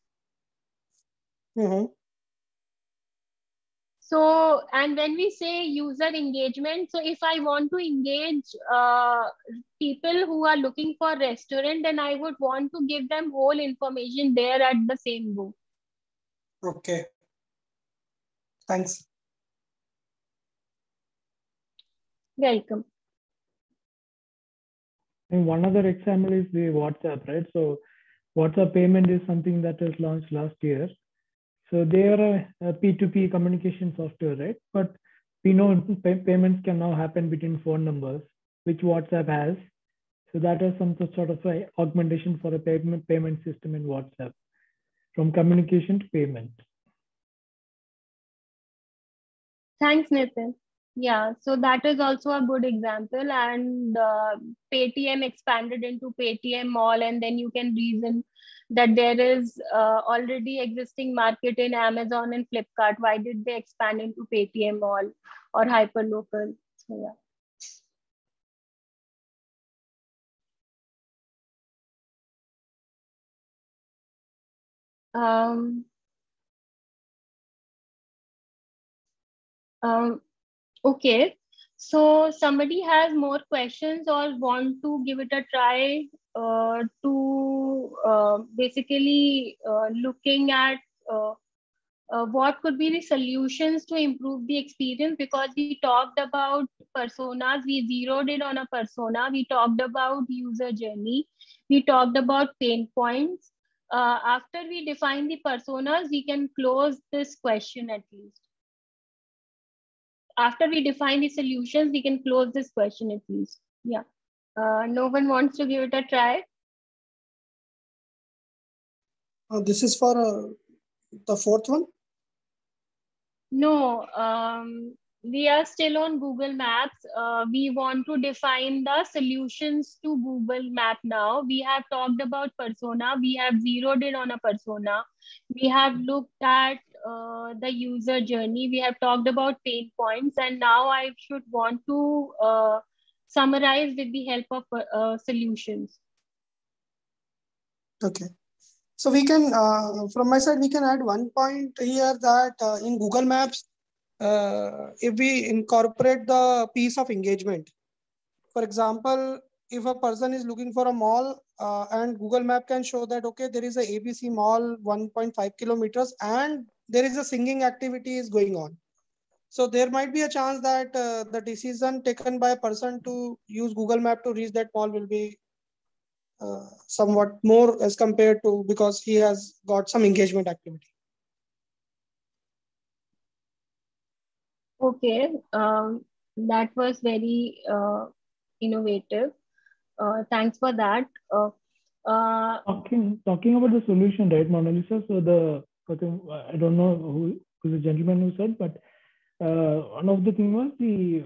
[SPEAKER 8] Mm-hmm.
[SPEAKER 2] So, and when we say user engagement, so if I want to engage uh, people who are looking for restaurant, then I would want to give them whole information there at the same go.
[SPEAKER 8] Okay. Thanks.
[SPEAKER 2] Welcome.
[SPEAKER 7] And one other example is the WhatsApp, right? So WhatsApp payment is something that was launched last year. So they are a a P2P communication software, right? But we know pay payments can now happen between phone numbers, which WhatsApp has. So that is some sort of augmentation for a payment payment system in WhatsApp, from communication to payment.
[SPEAKER 2] Thanks, Nitin. Yeah, so that is also a good example. And uh, Paytm expanded into Paytm Mall, and then you can reason that there is uh, already existing market in Amazon and Flipkart. Why did they expand into Paytm Mall or Hyperlocal? So yeah. Um, um, okay, so somebody has more questions or want to give it a try uh, to uh, basically uh, looking at uh, uh, what could be the solutions to improve the experience because we talked about personas, we zeroed in on a persona, we talked about user journey, we talked about pain points. Uh, after we define the personas, we can close this question at least. After we define the solutions, we can close this question at least. Yeah. Uh, no one wants to give it a try.
[SPEAKER 8] Uh, this is for uh, the fourth one?
[SPEAKER 2] No, um, we are still on Google Maps. Uh, we want to define the solutions to Google Map now. We have talked about persona. We have zeroed in on a persona. We have looked at uh, the user journey. We have talked about pain points. And now I should want to uh, summarize with the help of uh, solutions.
[SPEAKER 8] Okay. So we can, uh, from my side, we can add one point here that uh, in Google Maps, uh, if we incorporate the piece of engagement, for example, if a person is looking for a mall uh, and Google Map can show that, okay, there is a ABC mall 1.5 kilometers and there is a singing activity is going on. So there might be a chance that uh, the decision taken by a person to use Google Map to reach that mall will be uh, somewhat more as compared to because he has got some engagement activity.
[SPEAKER 2] Okay, um, that was very uh, innovative. Uh, thanks for that. Uh, uh,
[SPEAKER 7] talking talking about the solution, right, Monalisa? So the I don't know who who's the gentleman who said, but uh, one of the thing was the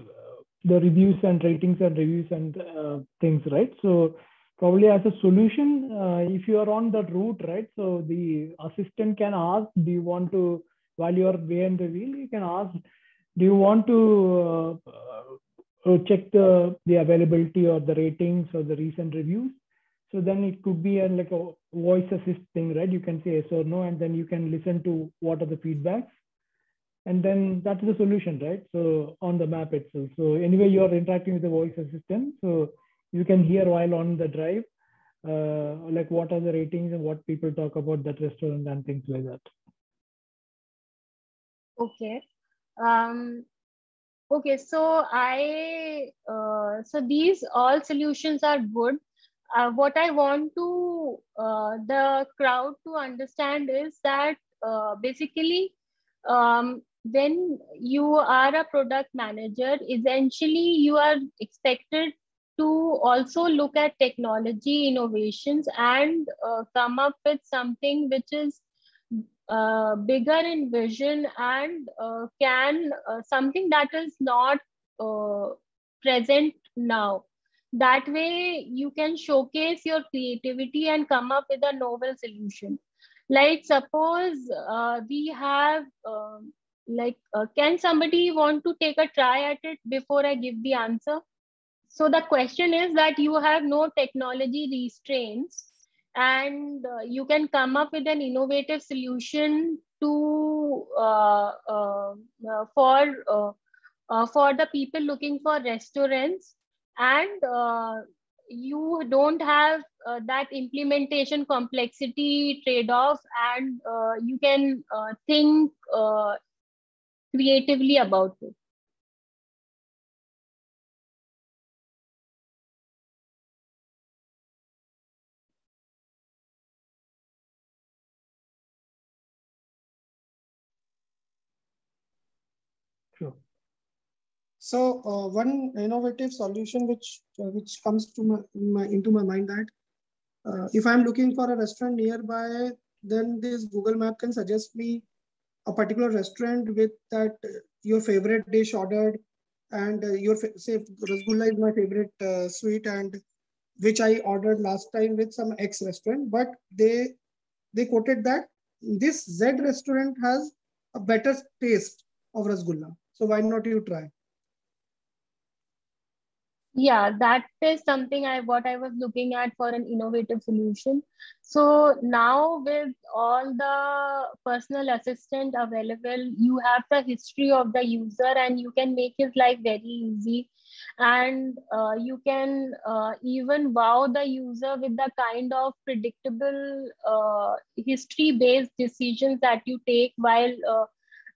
[SPEAKER 7] the reviews and ratings and reviews and uh, things, right? So probably as a solution, uh, if you are on that route, right? So the assistant can ask, do you want to, while you are behind the wheel, you can ask, do you want to uh, uh, check the, the availability or the ratings or the recent reviews? So then it could be a, like a voice assist thing, right? You can say yes or no, and then you can listen to what are the feedbacks. And then that's the solution, right? So on the map itself. So anyway, you are interacting with the voice assistant. So you can hear while on the drive, uh, like what are the ratings and what people talk about that restaurant and things like that.
[SPEAKER 2] Okay. Um, okay, so I, uh, so these all solutions are good. Uh, what I want to, uh, the crowd to understand is that uh, basically um, when you are a product manager, essentially you are expected to also look at technology innovations and uh, come up with something which is uh, bigger in vision and uh, can something that is not present now that way you can showcase your creativity and come up with a novel solution. Like suppose uh, we have um, like uh, can somebody want to take a try at it before i give the answer? So the question is that you have no technology restraints and uh, you can come up with an innovative solution to uh, uh, uh for uh, uh, for the people looking for restaurants and uh, you don't have uh, that implementation complexity trade-off and uh, you can think creatively about it
[SPEAKER 8] So uh, one innovative solution which uh, which comes to my, my, into my mind that uh, if I'm looking for a restaurant nearby, then this Google Map can suggest me a particular restaurant with that uh, your favorite dish ordered and uh, your say rasgulla is my favorite uh, sweet and which I ordered last time with some X restaurant, but they they quoted that this Z restaurant has a better taste of rasgulla. So why not you try?
[SPEAKER 2] Yeah that is something i what i was looking at for an innovative solution. So now with all the personal assistant available you have the history of the user and you can make his life very easy. And uh, you can uh, even wow the user with the kind of predictable uh, history based decisions that you take while uh,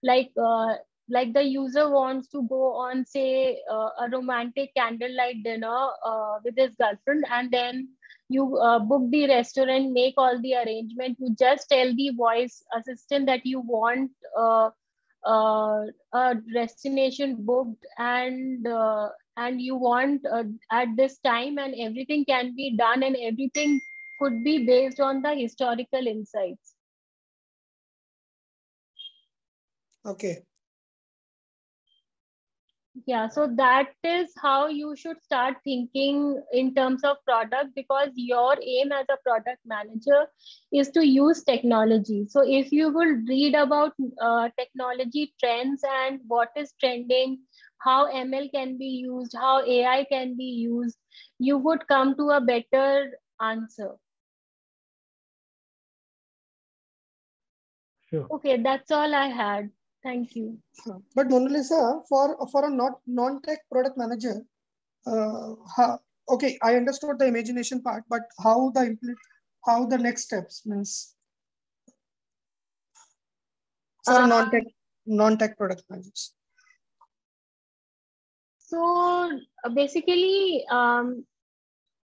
[SPEAKER 2] like uh, like the user wants to go on say uh, a romantic candlelight dinner uh, with his girlfriend and then you uh, book the restaurant make all the arrangement. You just tell the voice assistant that you want uh, uh, a destination booked and uh, and you want at this time and everything can be done and everything could be based on the historical insights.
[SPEAKER 8] Okay
[SPEAKER 2] yeah so that is how you should start thinking in terms of product because your aim as a product manager is to use technology. So if you will read about uh, technology trends and what is trending how ml can be used how ai can be used you would come to a better answer.
[SPEAKER 7] Sure.
[SPEAKER 2] Okay that's all i had Thank you.
[SPEAKER 8] But Monalisa, for for a not non-tech product manager, uh, how, okay, I understood the imagination part, but how the how the next steps means for uh, non-tech non-tech product managers.
[SPEAKER 2] So basically, um,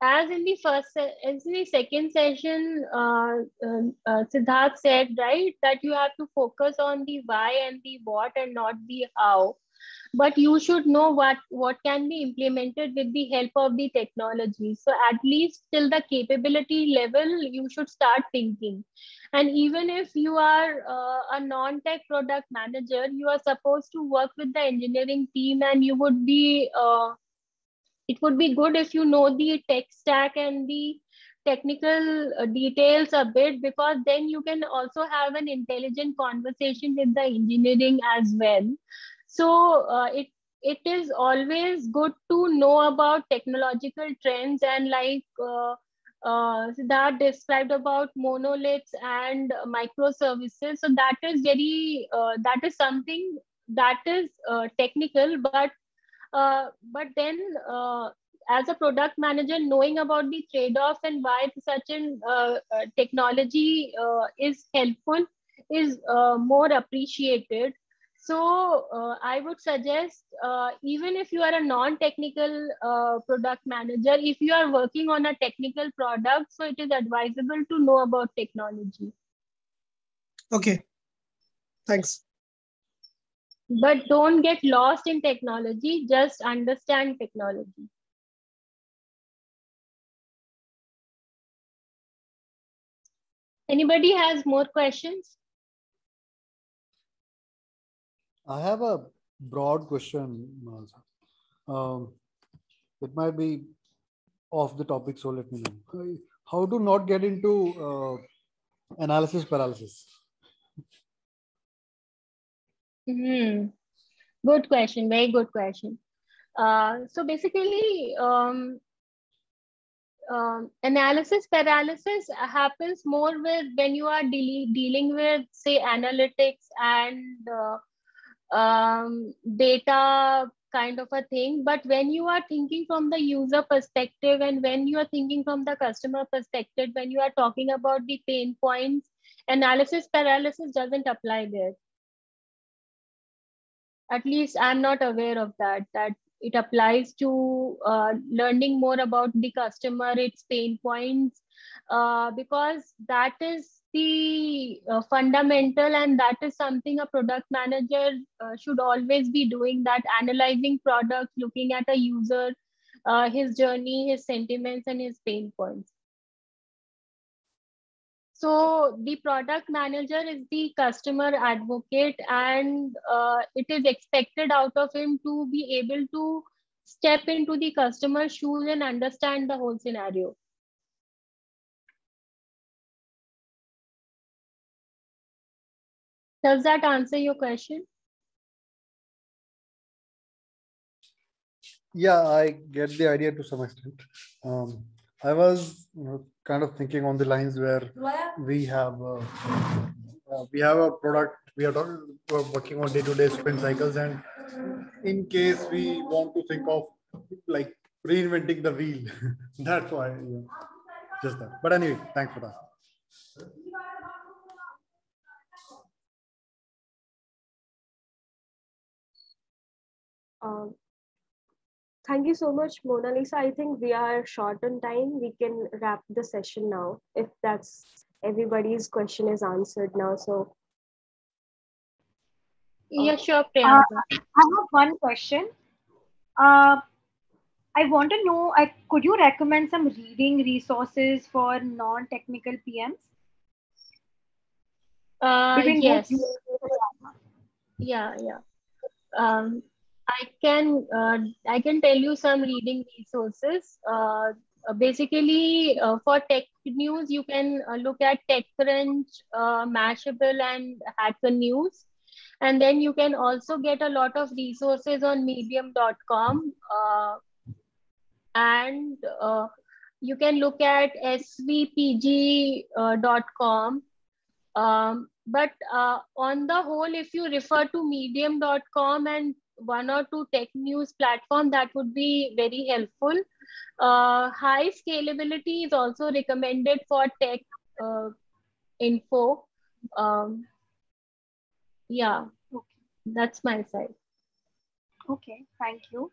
[SPEAKER 2] as in the first, as in the second session, uh, uh, uh, Siddharth said, right, that you have to focus on the why and the what and not the how. But you should know what, what can be implemented with the help of the technology. So at least till the capability level, you should start thinking. And even if you are uh, a non-tech product manager, you are supposed to work with the engineering team and you would be uh, it would be good if you know the tech stack and the technical uh, details a bit because then you can also have an intelligent conversation with the engineering as well. So uh, it it is always good to know about technological trends and like uh, uh, that described about monoliths and microservices. So that is very uh, that is something that is uh, technical but uh, but then uh, as a product manager, knowing about the trade-offs and why such an uh, uh technology is helpful is more appreciated. So I would suggest, even if you are a non-technical product manager, if you are working on a technical product, so it is advisable to know about technology.
[SPEAKER 8] Okay, thanks
[SPEAKER 2] but don't get lost in technology just understand technology. Anybody has more questions?
[SPEAKER 6] I have a broad question um, it might be off the topic so let me know. How to not get into uh, analysis paralysis
[SPEAKER 2] Hmm. Good question. Very good question. Uh, so basically, um, um, analysis paralysis happens more with when you are de dealing with, say, analytics and uh, um, data kind of a thing. But when you are thinking from the user perspective and when you are thinking from the customer perspective, when you are talking about the pain points, analysis paralysis doesn't apply there at least i'm not aware of that that it applies to uh, learning more about the customer its pain points uh, because that is the uh, fundamental and that is something a product manager uh, should always be doing that analyzing products looking at a user uh, his journey his sentiments and his pain points so the product manager is the customer advocate and uh, it is expected out of him to be able to step into the customer's shoes and understand the whole scenario. Does that answer your question?
[SPEAKER 6] Yeah, I get the idea to some extent. Um, I was kind of thinking on the lines where we have uh, uh, we have a product we are working on day-to-day sprint cycles and in case we want to think of like reinventing the wheel that's why know, just that. But anyway thanks for that.
[SPEAKER 1] Um, Thank you so much, Monalisa. I think we are short on time. We can wrap the session now if that's everybody's question is answered now. So,
[SPEAKER 2] yeah, sure.
[SPEAKER 9] Uh, I have one question. Uh, I want to know, I, could you recommend some reading resources for non-technical PMs?
[SPEAKER 2] Uh, yes. Yeah, yeah. Um, I can uh, I can tell you some reading resources. Uh, basically, uh, for tech news, you can uh, look at TechCrunch, uh, Mashable, and Hacker News, and then you can also get a lot of resources on Medium.com, uh, and you can look at svpg.com. Um, but on the whole, if you refer to Medium.com and one or two tech news platform that would be very helpful uh, high scalability is also recommended for tech uh, info um, yeah okay. that's my side
[SPEAKER 9] okay thank you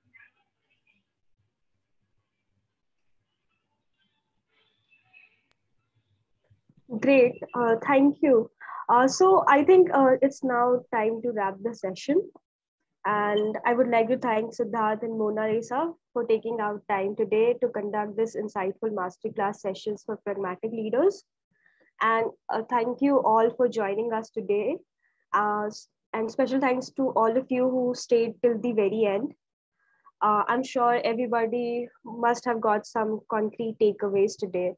[SPEAKER 1] Great, uh, thank you. Uh, so I think uh, it's now time to wrap the session. And I would like to thank Siddharth and Monalisa for taking out time today to conduct this insightful masterclass sessions for pragmatic leaders. And uh, thank you all for joining us today. Uh, and special thanks to all of you who stayed till the very end. Uh, I'm sure everybody must have got some concrete takeaways today.